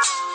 Bye.